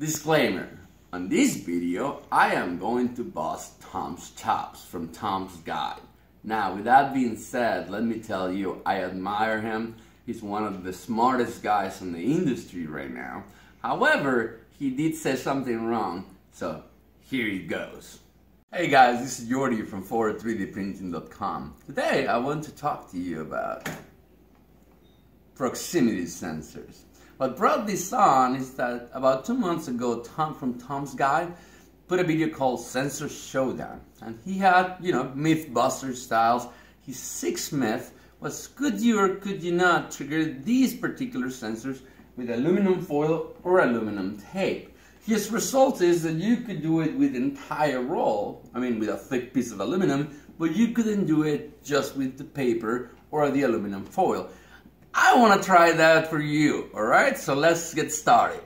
Disclaimer. On this video, I am going to bust Tom's chops from Tom's Guide. Now, with that being said, let me tell you, I admire him. He's one of the smartest guys in the industry right now. However, he did say something wrong, so here he goes. Hey guys, this is Jordi from Forward3Dprinting.com. Today, I want to talk to you about proximity sensors. What brought this on is that about two months ago, Tom from Tom's Guide put a video called Sensor Showdown. And he had, you know, Mythbuster styles. His sixth myth was could you or could you not trigger these particular sensors with aluminum foil or aluminum tape. His result is that you could do it with an entire roll, I mean with a thick piece of aluminum, but you couldn't do it just with the paper or the aluminum foil. I want to try that for you, alright? So let's get started.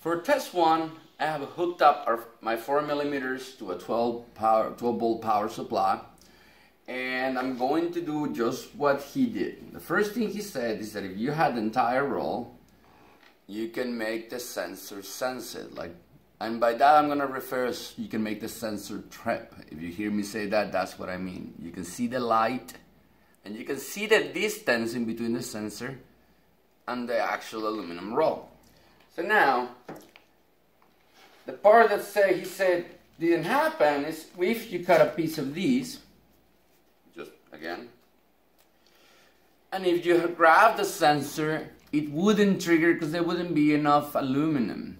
For test one, I have hooked up our, my 4 millimeters to a 12, power, 12 volt power supply and I'm going to do just what he did. The first thing he said is that if you had the entire roll, you can make the sensor sense it. Like and by that, I'm going to refer you can make the sensor trip. If you hear me say that, that's what I mean. You can see the light, and you can see the distance in between the sensor and the actual aluminum roll. So now, the part that say, he said didn't happen is if you cut a piece of these, just again, and if you grab the sensor, it wouldn't trigger because there wouldn't be enough aluminum.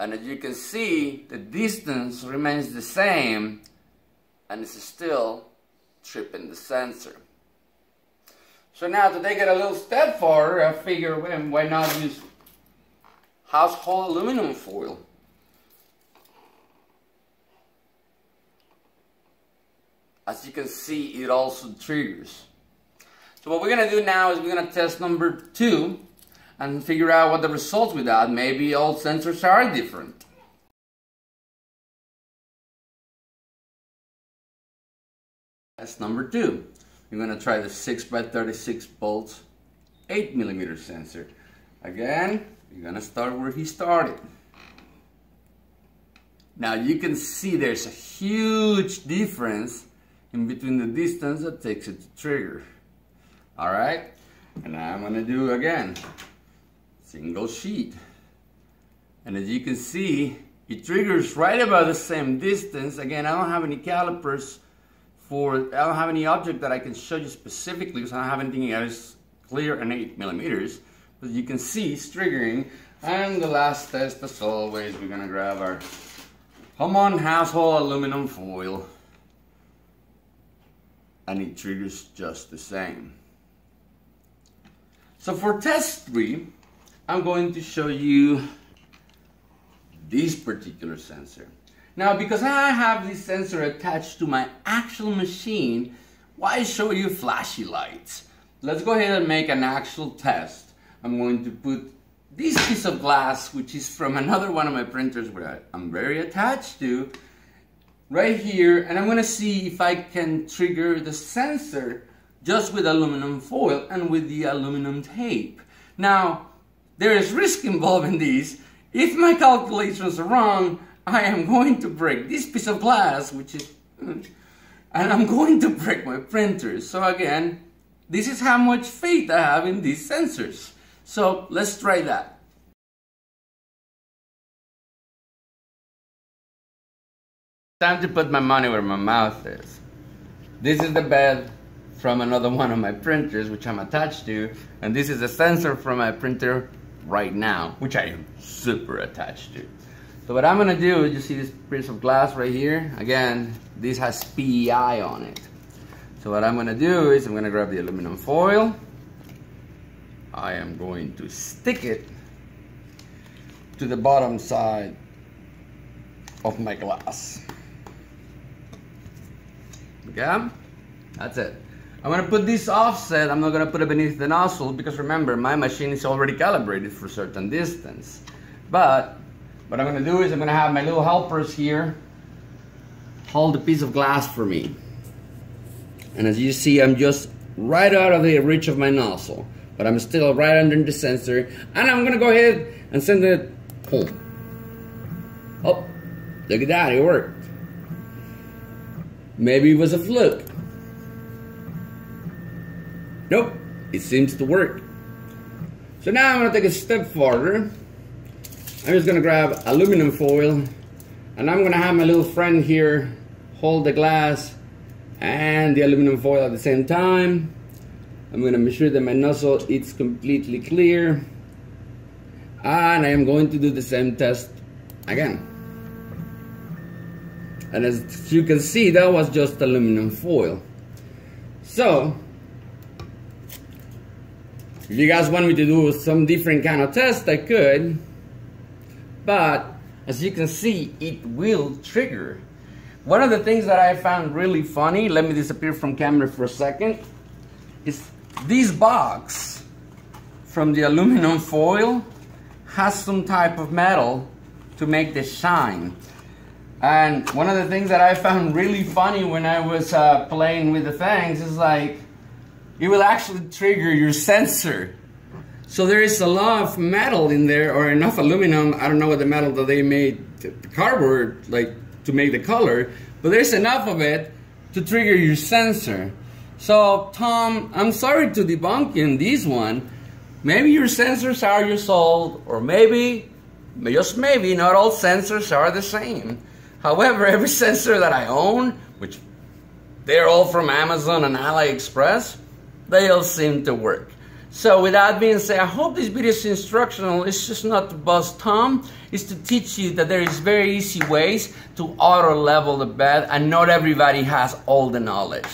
And as you can see, the distance remains the same and it's still tripping the sensor. So now to take it a little step farther, I figure why not use household aluminum foil. As you can see, it also triggers. So what we're going to do now is we're going to test number two and figure out what the results with that. Maybe all sensors are different. That's number two. We're to try the 6 by 36 volts 8 millimeter sensor. Again, you're to start where he started. Now you can see there's a huge difference in between the distance that takes it to trigger. Alright, and I'm to do again single sheet. And as you can see, it triggers right about the same distance. Again, I don't have any calipers for, I don't have any object that I can show you specifically because I don't have anything else clear and 8 millimeters. But you can see it's triggering. And the last test, as always, we're gonna grab our Common household aluminum foil. And it triggers just the same. So for test three, I'm going to show you this particular sensor. Now, because I have this sensor attached to my actual machine, why show you flashy lights? Let's go ahead and make an actual test. I'm going to put this piece of glass, which is from another one of my printers where I'm very attached to, right here, and I'm gonna see if I can trigger the sensor just with aluminum foil and with the aluminum tape. Now, there is risk involved in these. If my calculations are wrong, I am going to break this piece of glass, which is, and I'm going to break my printer. So again, this is how much faith I have in these sensors. So let's try that. Time to put my money where my mouth is. This is the bed from another one of my printers, which I'm attached to, and this is a sensor from my printer right now, which I am super attached to. So what I'm gonna do is you see this piece of glass right here? Again, this has PEI on it. So what I'm gonna do is I'm gonna grab the aluminum foil. I am going to stick it to the bottom side of my glass. Okay? That's it. I'm gonna put this offset, I'm not gonna put it beneath the nozzle because remember, my machine is already calibrated for a certain distance. But, what I'm gonna do is I'm gonna have my little helpers here hold a piece of glass for me. And as you see, I'm just right out of the reach of my nozzle. But I'm still right under the sensor. And I'm gonna go ahead and send it home. Oh, look at that, it worked. Maybe it was a fluke. Nope, it seems to work. So now I'm gonna take a step farther. I'm just gonna grab aluminum foil and I'm gonna have my little friend here hold the glass and the aluminum foil at the same time. I'm gonna make sure that my nozzle is completely clear. And I am going to do the same test again. And as you can see, that was just aluminum foil. So, if you guys want me to do some different kind of test, I could. But, as you can see, it will trigger. One of the things that I found really funny, let me disappear from camera for a second, is this box from the aluminum foil has some type of metal to make this shine. And one of the things that I found really funny when I was uh, playing with the things is like, it will actually trigger your sensor. So there is a lot of metal in there or enough aluminum, I don't know what the metal that they made, cardboard, like to make the color, but there's enough of it to trigger your sensor. So Tom, I'm sorry to debunk in this one. Maybe your sensors are your soul, or maybe, just maybe, not all sensors are the same. However, every sensor that I own, which they're all from Amazon and AliExpress, they all seem to work. So with that being said, I hope this video is instructional. It's just not to bust Tom. It's to teach you that there is very easy ways to auto level the bed and not everybody has all the knowledge.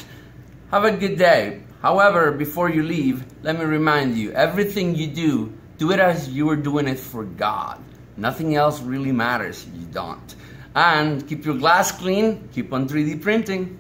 Have a good day. However, before you leave, let me remind you, everything you do, do it as you are doing it for God. Nothing else really matters if you don't. And keep your glass clean, keep on 3D printing.